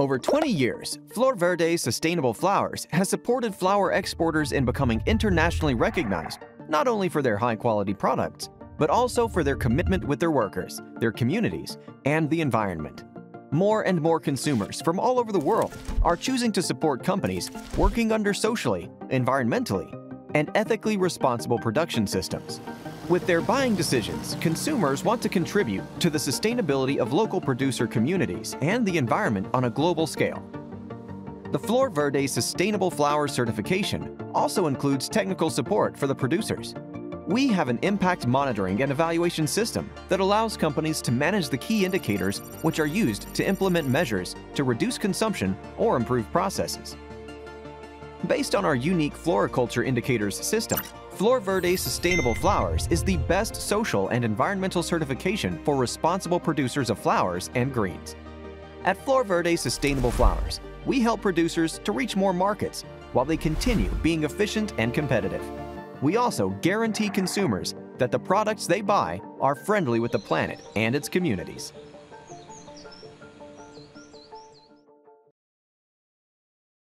Over 20 years, Florverde Sustainable Flowers has supported flower exporters in becoming internationally recognized, not only for their high-quality products, but also for their commitment with their workers, their communities, and the environment. More and more consumers from all over the world are choosing to support companies working under socially, environmentally, and ethically responsible production systems. With their buying decisions, consumers want to contribute to the sustainability of local producer communities and the environment on a global scale. The Florverde Sustainable Flower Certification also includes technical support for the producers. We have an impact monitoring and evaluation system that allows companies to manage the key indicators which are used to implement measures to reduce consumption or improve processes. Based on our unique floriculture indicators system, Florverde Sustainable Flowers is the best social and environmental certification for responsible producers of flowers and greens. At Florverde Sustainable Flowers, we help producers to reach more markets while they continue being efficient and competitive. We also guarantee consumers that the products they buy are friendly with the planet and its communities.